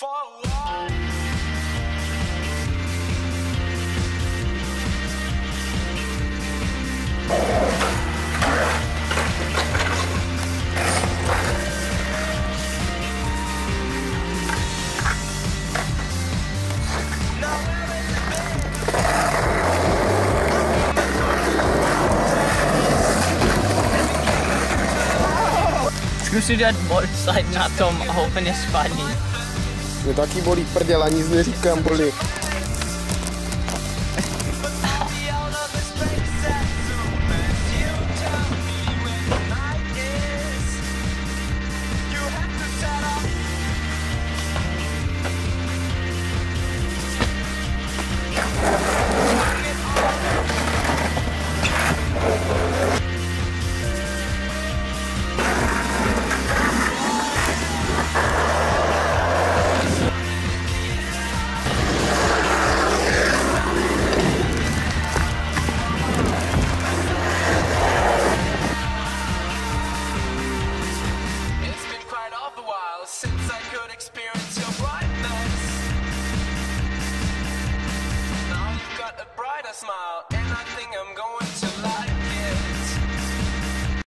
Zkus si dát bolside na tom a úplně spadni. Mě taky bolí prděl, nic neříkám, bolí. Got a brighter smile, and I think I'm going to